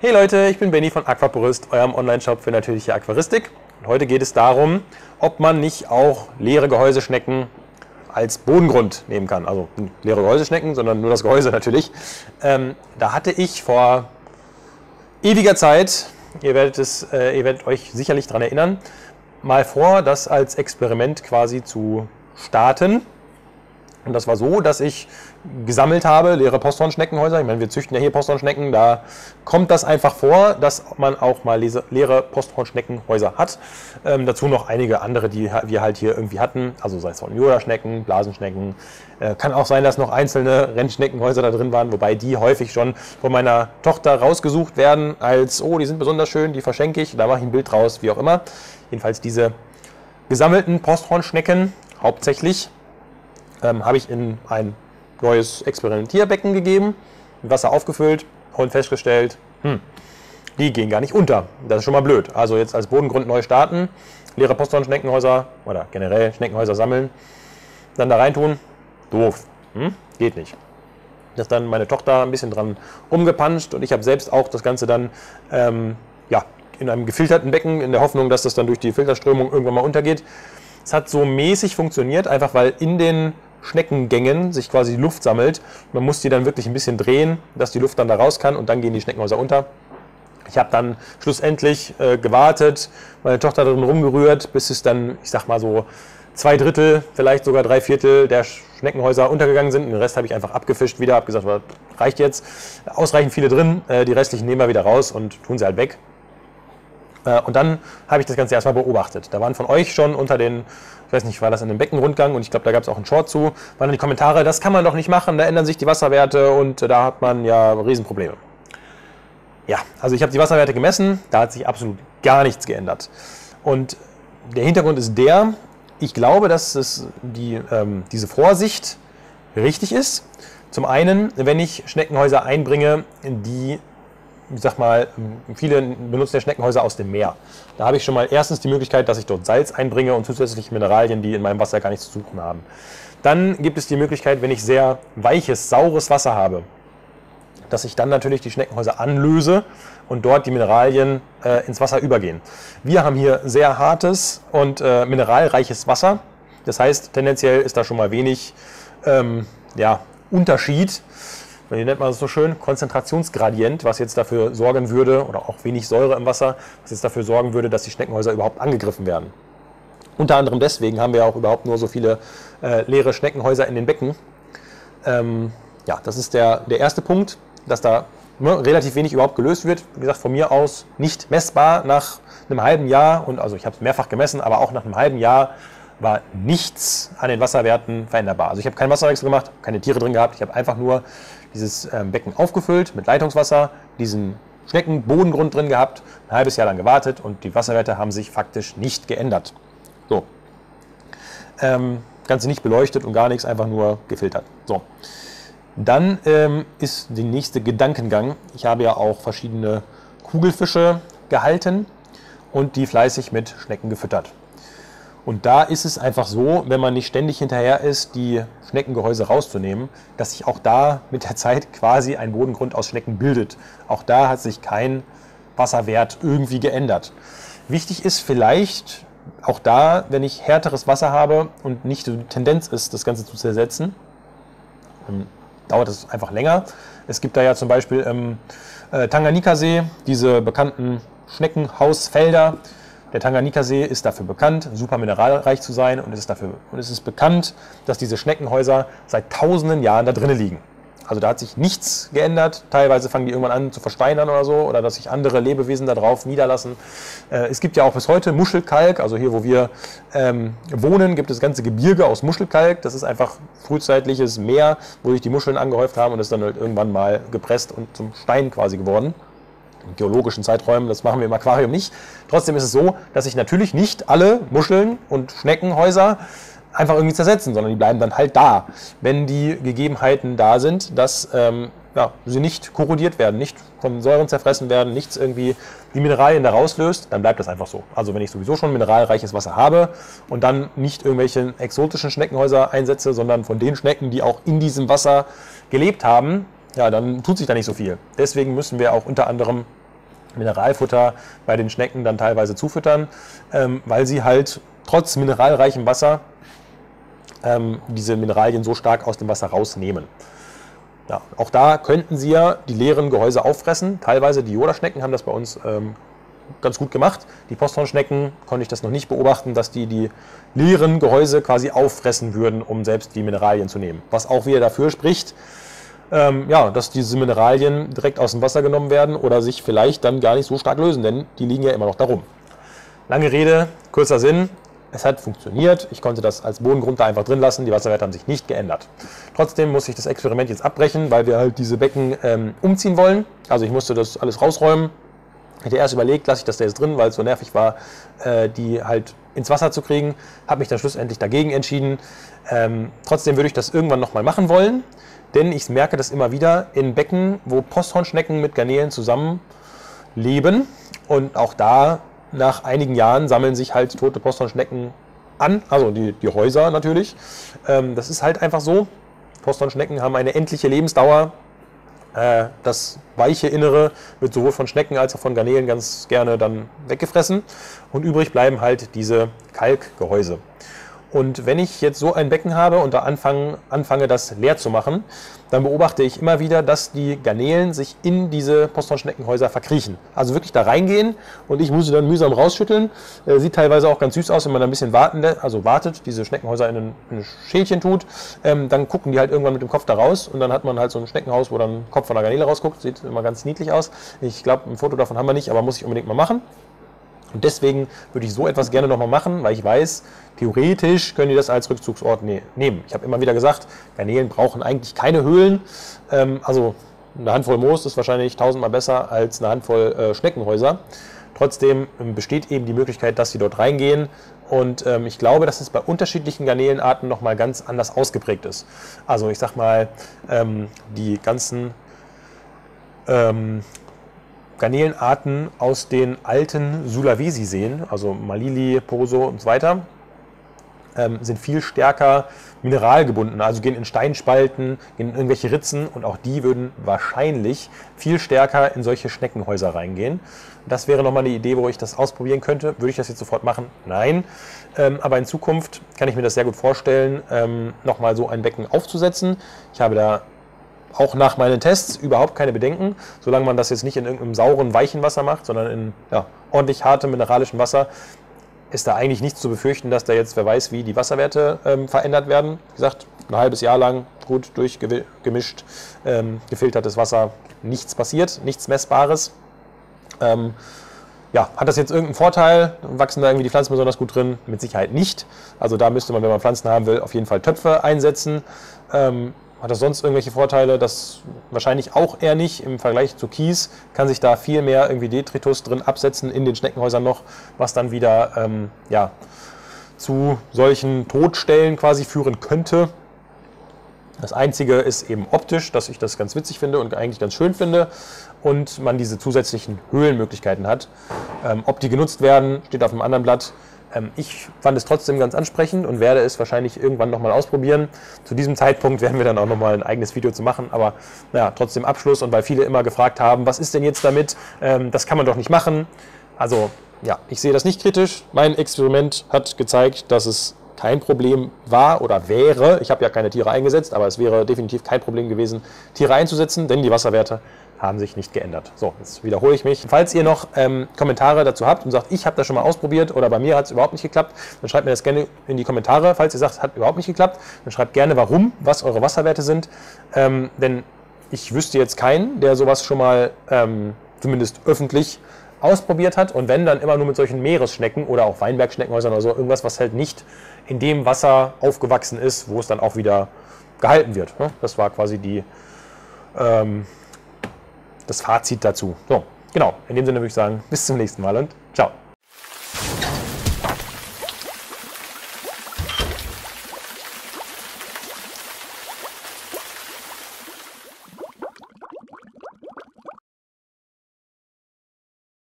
Hey Leute, ich bin Benny von Aquapurist, eurem Online-Shop für natürliche Aquaristik. Und heute geht es darum, ob man nicht auch leere Gehäuseschnecken als Bodengrund nehmen kann. Also leere Gehäuseschnecken, sondern nur das Gehäuse natürlich. Ähm, da hatte ich vor ewiger Zeit, ihr werdet, es, äh, ihr werdet euch sicherlich daran erinnern, mal vor, das als Experiment quasi zu starten. Und das war so, dass ich gesammelt habe, leere Posthornschneckenhäuser. Ich meine, wir züchten ja hier Posthornschnecken. Da kommt das einfach vor, dass man auch mal leere Posthornschneckenhäuser hat. Ähm, dazu noch einige andere, die wir halt hier irgendwie hatten. Also sei es von Joda-Schnecken, Blasenschnecken. Äh, kann auch sein, dass noch einzelne Rennschneckenhäuser da drin waren, wobei die häufig schon von meiner Tochter rausgesucht werden als, oh, die sind besonders schön, die verschenke ich. Da mache ich ein Bild draus, wie auch immer. Jedenfalls diese gesammelten Posthornschnecken hauptsächlich ähm, habe ich in ein neues Experimentierbecken gegeben, Wasser aufgefüllt und festgestellt, hm, die gehen gar nicht unter. Das ist schon mal blöd. Also jetzt als Bodengrund neu starten, leere Posthorn-Schneckenhäuser oder generell Schneckenhäuser sammeln, dann da reintun, doof. Hm? Geht nicht. Das dann meine Tochter ein bisschen dran umgepanscht und ich habe selbst auch das Ganze dann ähm, ja, in einem gefilterten Becken in der Hoffnung, dass das dann durch die Filterströmung irgendwann mal untergeht. Es hat so mäßig funktioniert, einfach weil in den Schneckengängen sich quasi die Luft sammelt. Man muss die dann wirklich ein bisschen drehen, dass die Luft dann da raus kann und dann gehen die Schneckenhäuser unter. Ich habe dann schlussendlich äh, gewartet, meine Tochter darin rumgerührt, bis es dann, ich sag mal so, zwei Drittel, vielleicht sogar drei Viertel der Schneckenhäuser untergegangen sind. Den Rest habe ich einfach abgefischt wieder, habe gesagt, reicht jetzt. Ausreichend viele drin, äh, die restlichen nehmen wir wieder raus und tun sie halt weg. Äh, und dann habe ich das Ganze erstmal beobachtet. Da waren von euch schon unter den, ich weiß nicht, war das in dem Beckenrundgang und ich glaube, da gab es auch einen Short zu, waren dann die Kommentare, das kann man doch nicht machen, da ändern sich die Wasserwerte und da hat man ja Riesenprobleme. Ja, also ich habe die Wasserwerte gemessen, da hat sich absolut gar nichts geändert. Und der Hintergrund ist der, ich glaube, dass es die, ähm, diese Vorsicht richtig ist. Zum einen, wenn ich Schneckenhäuser einbringe, die ich sag mal, viele benutzen ja Schneckenhäuser aus dem Meer. Da habe ich schon mal erstens die Möglichkeit, dass ich dort Salz einbringe und zusätzliche Mineralien, die in meinem Wasser gar nichts zu suchen haben. Dann gibt es die Möglichkeit, wenn ich sehr weiches, saures Wasser habe, dass ich dann natürlich die Schneckenhäuser anlöse und dort die Mineralien äh, ins Wasser übergehen. Wir haben hier sehr hartes und äh, mineralreiches Wasser. Das heißt, tendenziell ist da schon mal wenig ähm, ja, Unterschied wie nennt man das so schön, Konzentrationsgradient, was jetzt dafür sorgen würde, oder auch wenig Säure im Wasser, was jetzt dafür sorgen würde, dass die Schneckenhäuser überhaupt angegriffen werden. Unter anderem deswegen haben wir auch überhaupt nur so viele äh, leere Schneckenhäuser in den Becken. Ähm, ja, das ist der, der erste Punkt, dass da ne, relativ wenig überhaupt gelöst wird. Wie gesagt, von mir aus nicht messbar nach einem halben Jahr, und also ich habe es mehrfach gemessen, aber auch nach einem halben Jahr war nichts an den Wasserwerten veränderbar. Also ich habe keinen Wasserwechsel gemacht, keine Tiere drin gehabt, ich habe einfach nur dieses ähm, Becken aufgefüllt mit Leitungswasser, diesen Schneckenbodengrund drin gehabt, ein halbes Jahr lang gewartet und die Wasserwerte haben sich faktisch nicht geändert. So. Ähm, Ganze nicht beleuchtet und gar nichts, einfach nur gefiltert. So. Dann ähm, ist der nächste Gedankengang. Ich habe ja auch verschiedene Kugelfische gehalten und die fleißig mit Schnecken gefüttert. Und da ist es einfach so, wenn man nicht ständig hinterher ist, die Schneckengehäuse rauszunehmen, dass sich auch da mit der Zeit quasi ein Bodengrund aus Schnecken bildet. Auch da hat sich kein Wasserwert irgendwie geändert. Wichtig ist vielleicht auch da, wenn ich härteres Wasser habe und nicht die Tendenz ist, das Ganze zu zersetzen, dann dauert es einfach länger. Es gibt da ja zum Beispiel im äh, Tanganika-See diese bekannten Schneckenhausfelder, der Tanganika-See ist dafür bekannt, super mineralreich zu sein und es, ist dafür, und es ist bekannt, dass diese Schneckenhäuser seit tausenden Jahren da drinnen liegen. Also da hat sich nichts geändert. Teilweise fangen die irgendwann an zu versteinern oder so oder dass sich andere Lebewesen da drauf niederlassen. Äh, es gibt ja auch bis heute Muschelkalk. Also hier, wo wir ähm, wohnen, gibt es ganze Gebirge aus Muschelkalk. Das ist einfach frühzeitliches Meer, wo sich die Muscheln angehäuft haben und ist dann halt irgendwann mal gepresst und zum Stein quasi geworden geologischen Zeiträumen, das machen wir im Aquarium nicht. Trotzdem ist es so, dass sich natürlich nicht alle Muscheln und Schneckenhäuser einfach irgendwie zersetzen, sondern die bleiben dann halt da, wenn die Gegebenheiten da sind, dass ähm, ja, sie nicht korrodiert werden, nicht von Säuren zerfressen werden, nichts irgendwie die Mineralien da rauslöst, dann bleibt das einfach so. Also wenn ich sowieso schon mineralreiches Wasser habe und dann nicht irgendwelche exotischen Schneckenhäuser einsetze, sondern von den Schnecken, die auch in diesem Wasser gelebt haben, ja, dann tut sich da nicht so viel. Deswegen müssen wir auch unter anderem Mineralfutter bei den Schnecken dann teilweise zufüttern, ähm, weil sie halt trotz mineralreichem Wasser ähm, diese Mineralien so stark aus dem Wasser rausnehmen. Ja, auch da könnten sie ja die leeren Gehäuse auffressen. Teilweise die Joda-Schnecken haben das bei uns ähm, ganz gut gemacht. Die Posthornschnecken konnte ich das noch nicht beobachten, dass die die leeren Gehäuse quasi auffressen würden, um selbst die Mineralien zu nehmen. Was auch wieder dafür spricht, ähm, ja, dass diese Mineralien direkt aus dem Wasser genommen werden oder sich vielleicht dann gar nicht so stark lösen, denn die liegen ja immer noch darum. Lange Rede, kurzer Sinn. Es hat funktioniert. Ich konnte das als Bodengrund da einfach drin lassen. Die Wasserwerte haben sich nicht geändert. Trotzdem muss ich das Experiment jetzt abbrechen, weil wir halt diese Becken ähm, umziehen wollen. Also ich musste das alles rausräumen. Ich hatte erst überlegt, lasse ich das da jetzt drin, weil es so nervig war, äh, die halt ins Wasser zu kriegen. Habe mich dann schlussendlich dagegen entschieden. Ähm, trotzdem würde ich das irgendwann nochmal machen wollen, denn ich merke das immer wieder in Becken, wo Posthornschnecken mit Garnelen zusammen leben. Und auch da nach einigen Jahren sammeln sich halt tote Posthornschnecken an, also die, die Häuser natürlich. Ähm, das ist halt einfach so. Posthornschnecken haben eine endliche Lebensdauer. Äh, das weiche Innere wird sowohl von Schnecken als auch von Garnelen ganz gerne dann weggefressen. Und übrig bleiben halt diese Kalkgehäuse. Und wenn ich jetzt so ein Becken habe und da anfange, anfange das leer zu machen, dann beobachte ich immer wieder, dass die Garnelen sich in diese Posthornschneckenhäuser verkriechen. Also wirklich da reingehen und ich muss sie dann mühsam rausschütteln. Äh, sieht teilweise auch ganz süß aus, wenn man ein bisschen warten, also wartet, diese Schneckenhäuser in ein, in ein Schälchen tut. Ähm, dann gucken die halt irgendwann mit dem Kopf da raus und dann hat man halt so ein Schneckenhaus, wo dann ein Kopf von der Garnele rausguckt. Sieht immer ganz niedlich aus. Ich glaube, ein Foto davon haben wir nicht, aber muss ich unbedingt mal machen. Und deswegen würde ich so etwas gerne nochmal machen, weil ich weiß, theoretisch können die das als Rückzugsort ne nehmen. Ich habe immer wieder gesagt, Garnelen brauchen eigentlich keine Höhlen. Ähm, also eine Handvoll Moos ist wahrscheinlich tausendmal besser als eine Handvoll äh, Schneckenhäuser. Trotzdem ähm, besteht eben die Möglichkeit, dass sie dort reingehen. Und ähm, ich glaube, dass es bei unterschiedlichen Garnelenarten nochmal ganz anders ausgeprägt ist. Also ich sag mal, ähm, die ganzen ähm, Garnelenarten aus den alten Sulawesi-Seen, also Malili, Poso und so weiter, ähm, sind viel stärker mineralgebunden, also gehen in Steinspalten, gehen in irgendwelche Ritzen und auch die würden wahrscheinlich viel stärker in solche Schneckenhäuser reingehen. Das wäre nochmal eine Idee, wo ich das ausprobieren könnte. Würde ich das jetzt sofort machen? Nein. Ähm, aber in Zukunft kann ich mir das sehr gut vorstellen, ähm, nochmal so ein Becken aufzusetzen. Ich habe da auch nach meinen Tests überhaupt keine Bedenken, solange man das jetzt nicht in irgendeinem sauren, weichen Wasser macht, sondern in ja, ordentlich hartem mineralischem Wasser, ist da eigentlich nichts zu befürchten, dass da jetzt, wer weiß, wie die Wasserwerte ähm, verändert werden. Wie gesagt, ein halbes Jahr lang gut durchgemischt, ähm, gefiltertes Wasser, nichts passiert, nichts Messbares. Ähm, ja, hat das jetzt irgendeinen Vorteil? Wachsen da irgendwie die Pflanzen besonders gut drin? Mit Sicherheit nicht. Also da müsste man, wenn man Pflanzen haben will, auf jeden Fall Töpfe einsetzen. Ähm, hat das sonst irgendwelche Vorteile? Das wahrscheinlich auch eher nicht. Im Vergleich zu Kies kann sich da viel mehr irgendwie Detritus drin absetzen in den Schneckenhäusern noch, was dann wieder ähm, ja, zu solchen Todstellen quasi führen könnte. Das Einzige ist eben optisch, dass ich das ganz witzig finde und eigentlich ganz schön finde und man diese zusätzlichen Höhlenmöglichkeiten hat. Ähm, ob die genutzt werden, steht auf einem anderen Blatt. Ähm, ich fand es trotzdem ganz ansprechend und werde es wahrscheinlich irgendwann nochmal ausprobieren. Zu diesem Zeitpunkt werden wir dann auch nochmal ein eigenes Video zu machen, aber naja, trotzdem Abschluss und weil viele immer gefragt haben, was ist denn jetzt damit? Ähm, das kann man doch nicht machen. Also ja, ich sehe das nicht kritisch. Mein Experiment hat gezeigt, dass es kein Problem war oder wäre, ich habe ja keine Tiere eingesetzt, aber es wäre definitiv kein Problem gewesen, Tiere einzusetzen, denn die Wasserwerte haben sich nicht geändert. So, jetzt wiederhole ich mich. Falls ihr noch ähm, Kommentare dazu habt und sagt, ich habe das schon mal ausprobiert oder bei mir hat es überhaupt nicht geklappt, dann schreibt mir das gerne in die Kommentare. Falls ihr sagt, es hat überhaupt nicht geklappt, dann schreibt gerne, warum, was eure Wasserwerte sind. Ähm, denn ich wüsste jetzt keinen, der sowas schon mal ähm, zumindest öffentlich ausprobiert hat und wenn, dann immer nur mit solchen Meeresschnecken oder auch Weinbergschneckenhäusern oder so, irgendwas, was halt nicht in dem Wasser aufgewachsen ist, wo es dann auch wieder gehalten wird. Ne? Das war quasi die, ähm, das Fazit dazu. So, genau. In dem Sinne würde ich sagen, bis zum nächsten Mal und ciao.